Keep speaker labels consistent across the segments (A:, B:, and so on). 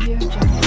A: Audio Jungle.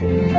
B: Mm-hmm.